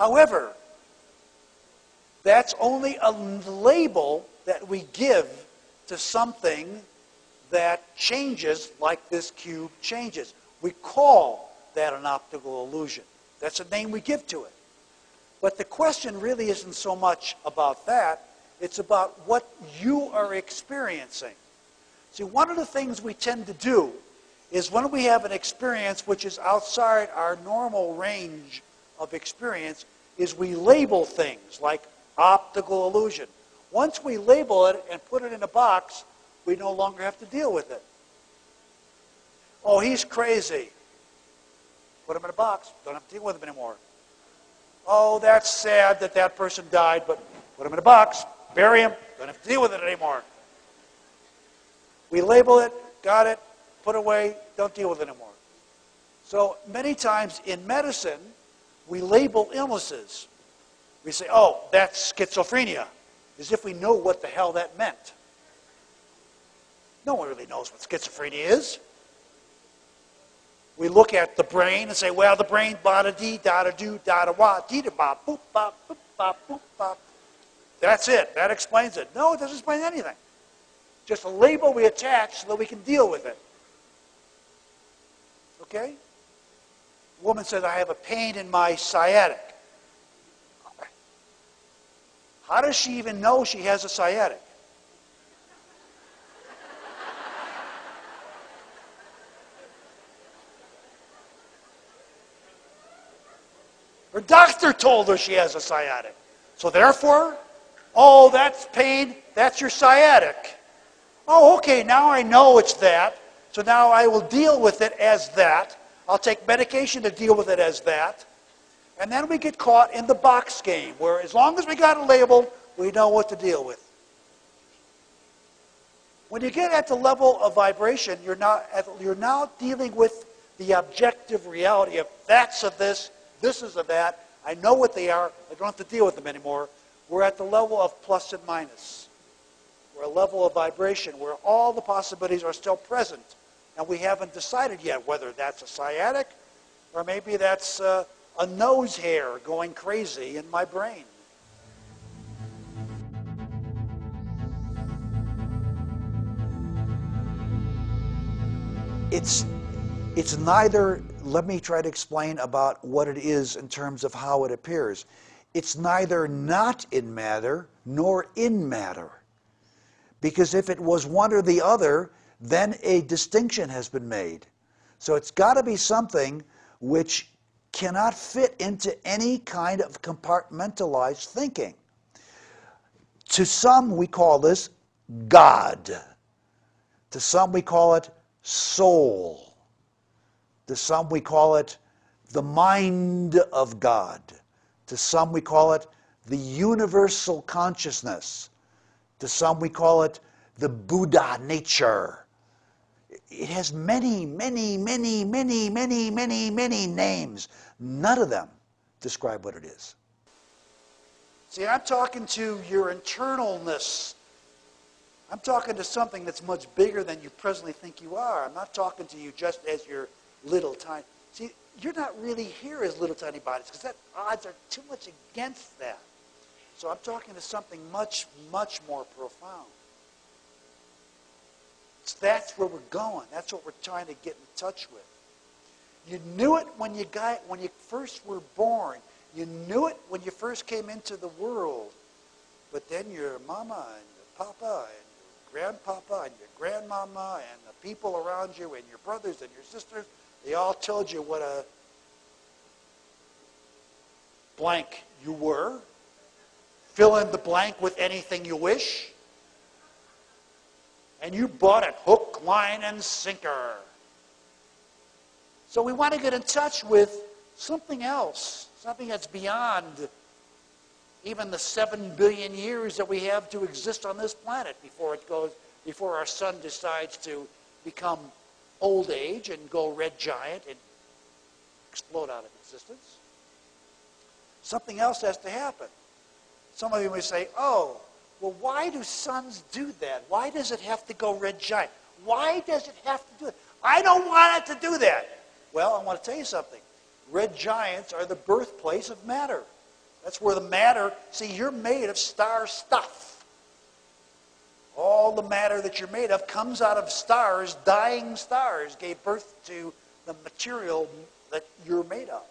However, that's only a label that we give to something that changes like this cube changes. We call that an optical illusion. That's a name we give to it. But the question really isn't so much about that. It's about what you are experiencing. See, one of the things we tend to do is when we have an experience which is outside our normal range of experience, is we label things like optical illusion. Once we label it and put it in a box, we no longer have to deal with it. Oh, he's crazy. Put him in a box. Don't have to deal with him anymore. Oh, that's sad that that person died, but put him in a box. Bury him. Don't have to deal with it anymore. We label it, got it, put away, don't deal with it anymore. So many times in medicine, we label illnesses. We say, oh, that's schizophrenia, as if we know what the hell that meant. No one really knows what schizophrenia is. We look at the brain and say, well, the brain, da da dee, da do, da wah, dee da ba, boop, bop, boop, bop, boop, bop. That's it. That explains it. No, it doesn't explain anything. Just a label we attach so that we can deal with it. Okay? Woman says, I have a pain in my sciatic. How does she even know she has a sciatic? Her doctor told her she has a sciatic. So therefore, oh, that's pain, that's your sciatic. Oh, okay, now I know it's that. So now I will deal with it as that. I'll take medication to deal with it as that. And then we get caught in the box game, where as long as we got a label, we know what to deal with. When you get at the level of vibration, you're, not, you're now dealing with the objective reality of that's of this, this is of that. I know what they are. I don't have to deal with them anymore. We're at the level of plus and minus. We're a level of vibration where all the possibilities are still present. And we haven't decided yet whether that's a sciatic or maybe that's uh, a nose hair going crazy in my brain. It's, it's neither, let me try to explain about what it is in terms of how it appears. It's neither not in matter nor in matter. Because if it was one or the other, then a distinction has been made. So it's got to be something which cannot fit into any kind of compartmentalized thinking. To some, we call this God. To some, we call it soul. To some, we call it the mind of God. To some, we call it the universal consciousness. To some, we call it the Buddha nature. It has many, many, many, many, many, many, many names. None of them describe what it is. See, I'm talking to your internalness. I'm talking to something that's much bigger than you presently think you are. I'm not talking to you just as your little tiny. See, you're not really here as little tiny bodies because that odds are too much against that. So I'm talking to something much, much more profound. That's where we're going. That's what we're trying to get in touch with. You knew it when you got when you first were born. You knew it when you first came into the world. But then your mama and your papa and your grandpapa and your grandmama and the people around you and your brothers and your sisters, they all told you what a blank you were. Fill in the blank with anything you wish and you bought it hook, line, and sinker. So we want to get in touch with something else, something that's beyond even the seven billion years that we have to exist on this planet before it goes, before our sun decides to become old age and go red giant and explode out of existence. Something else has to happen. Some of you may say, oh, well, why do suns do that? Why does it have to go red giant? Why does it have to do it? I don't want it to do that. Well, I want to tell you something. Red giants are the birthplace of matter. That's where the matter, see, you're made of star stuff. All the matter that you're made of comes out of stars, dying stars gave birth to the material that you're made of.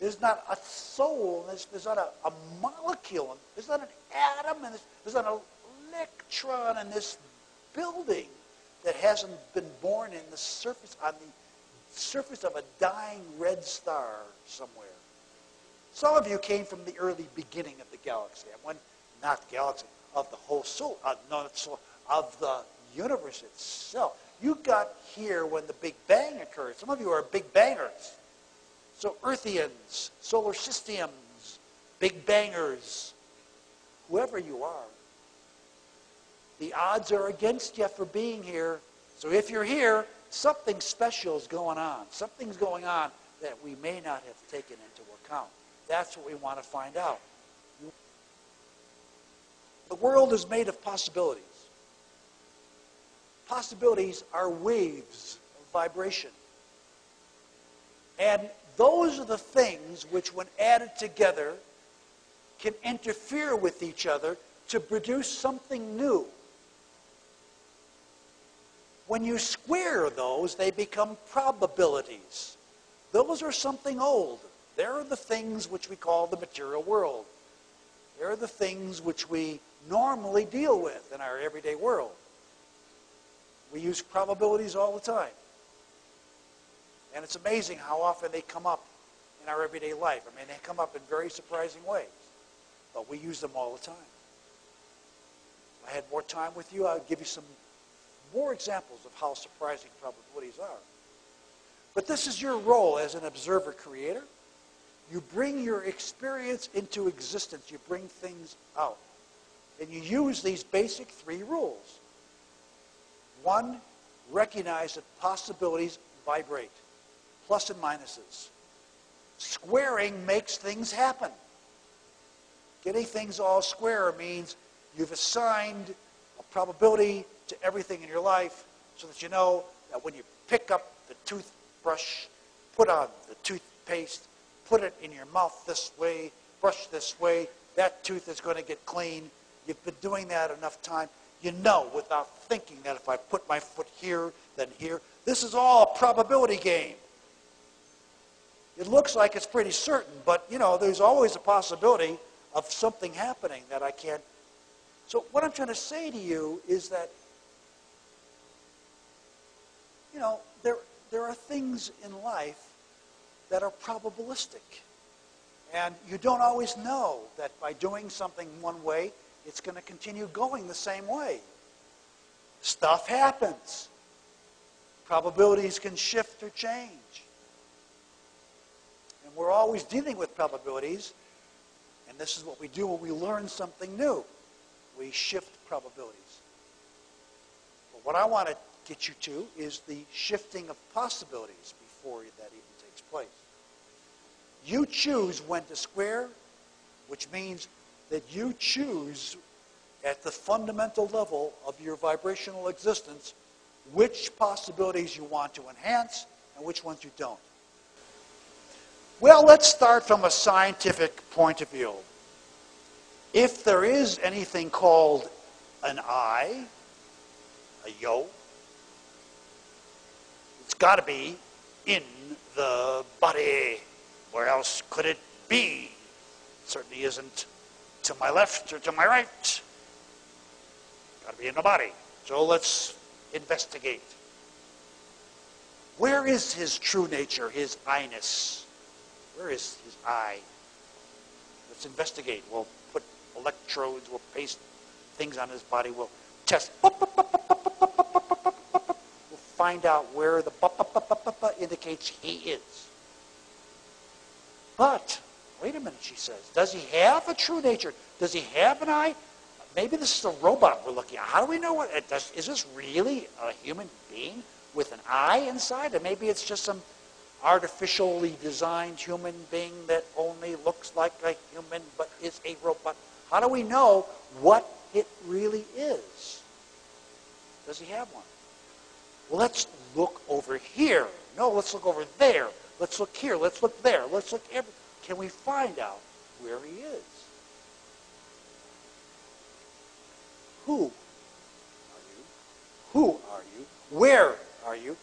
There's not a soul, there's, there's not a, a, molecule, there's not an atom, and there's, there's not an electron in this building that hasn't been born in the surface, on the surface of a dying red star somewhere. Some of you came from the early beginning of the galaxy. I want not the galaxy, of the whole soul, uh, not soul, of the universe itself. You got here when the Big Bang occurred. Some of you are Big Bangers. So Earthians, solar systems, Big Bangers, whoever you are, the odds are against you for being here. So if you're here, something special is going on. Something's going on that we may not have taken into account. That's what we want to find out. The world is made of possibilities. Possibilities are waves of vibration. And those are the things which, when added together, can interfere with each other to produce something new. When you square those, they become probabilities. Those are something old. They're the things which we call the material world. They're the things which we normally deal with in our everyday world. We use probabilities all the time. And it's amazing how often they come up in our everyday life. I mean, they come up in very surprising ways. But we use them all the time. If I had more time with you, I would give you some more examples of how surprising probabilities are. But this is your role as an observer creator. You bring your experience into existence. You bring things out. And you use these basic three rules. One, recognize that possibilities vibrate plus and minuses. Squaring makes things happen. Getting things all square means you've assigned a probability to everything in your life so that you know that when you pick up the toothbrush, put on the toothpaste, put it in your mouth this way, brush this way, that tooth is going to get clean. You've been doing that enough time. You know without thinking that if I put my foot here, then here. This is all a probability game. It looks like it's pretty certain, but you know, there's always a possibility of something happening that I can't. So what I'm trying to say to you is that, you know, there, there are things in life that are probabilistic. And you don't always know that by doing something one way, it's going to continue going the same way. Stuff happens. Probabilities can shift or change. We're always dealing with probabilities, and this is what we do when we learn something new. We shift probabilities. But what I want to get you to is the shifting of possibilities before that even takes place. You choose when to square, which means that you choose at the fundamental level of your vibrational existence which possibilities you want to enhance and which ones you don't. Well, let's start from a scientific point of view. If there is anything called an I, a yo, it's got to be in the body. Where else could it be? It certainly isn't to my left or to my right. Got to be in the body. So let's investigate. Where is his true nature, his I-ness? Where is his I? Let's investigate. We'll put electrodes, we'll paste things on his body, we'll test. We'll find out where the indicates he is. But, wait a minute, she says. Does he have a true nature? Does he have an I? Maybe this is a robot we're looking at. How do we know what does? Is this really a human being with an I inside? And maybe it's just some artificially designed human being that only looks like a human but is a robot? How do we know what it really is? Does he have one? Well, let's look over here. No, let's look over there. Let's look here. Let's look there. Let's look every. Can we find out where he is? Who are you? Who are you? Where are you?